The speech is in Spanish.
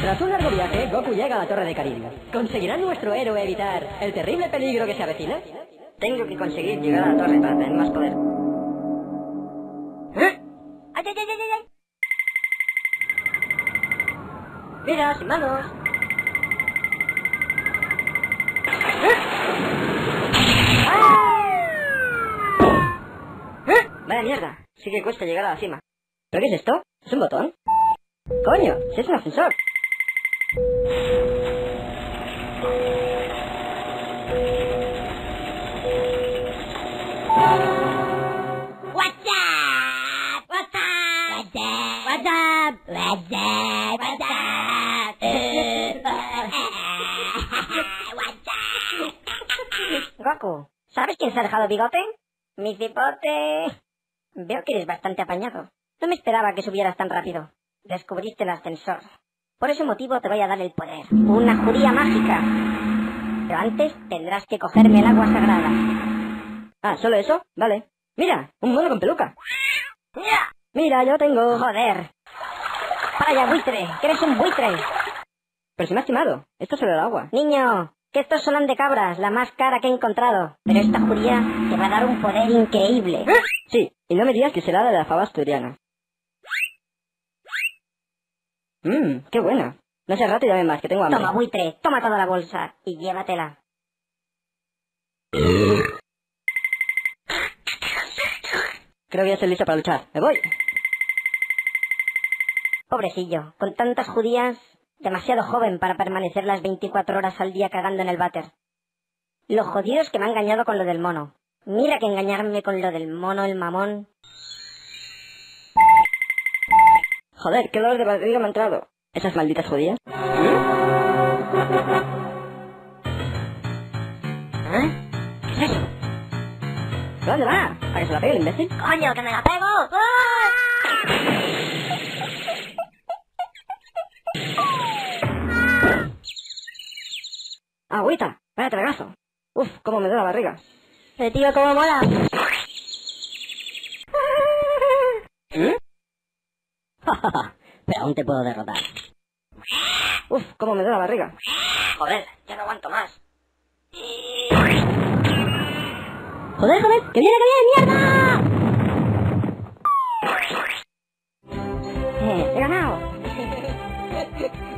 Tras un largo viaje, Goku llega a la Torre de Karin. ¿Conseguirá nuestro héroe evitar el terrible peligro que se avecina? Tengo que conseguir llegar a la torre para tener más poder. ¿Eh? ¡Ay, ay, ay, ay, ay! Mira, sin manos. ¿Eh? ¡Ah! Vaya mierda, sí que cuesta llegar a la cima. ¿Pero qué es esto? ¿Es un botón? ¡Coño! ¡Si es un ascensor! Goku, ¿sabes quién se ha dejado bigote? Mi cipote. Veo que eres bastante apañado. No me esperaba que subieras tan rápido. Descubriste el ascensor. Por ese motivo te voy a dar el poder. Una judía mágica. Pero antes tendrás que cogerme el agua sagrada. Ah, ¿solo eso? Vale. Mira, un mono con peluca. Mira, yo tengo... Joder. Para allá, buitre, que eres un buitre. Pero se me ha estimado. Esto es el agua. Niño, que estos son de cabras, la más cara que he encontrado. Pero esta judía te va a dar un poder increíble. Sí, y no me digas que será de la fava asturiana. Mmm, qué buena. No seas rato y dame más, que tengo hambre. Toma, buitre, toma toda la bolsa y llévatela. Creo que ya estoy listo para luchar. ¡Me voy! Pobrecillo, con tantas judías, demasiado joven para permanecer las 24 horas al día cagando en el váter. Lo jodido es que me ha engañado con lo del mono. Mira que engañarme con lo del mono, el mamón. Joder, qué dolor de barriga me ha entrado. Esas malditas judías. ¿Eh? ¿Qué es eso? ¿Pero dónde va? ¿A que se la pegue el imbécil? ¡Coño, que me la pego! ¡Ah! ¡Agüita! ¡Vaya tragazo! ¡Uf, cómo me duele la barriga! ¡Eh, tío, cómo mola! ¿Eh? aún te puedo derrotar. Uf, cómo me da la barriga. Joder, ya no aguanto más. Joder, joder, que viene, que viene, mierda. Eh, he ganado.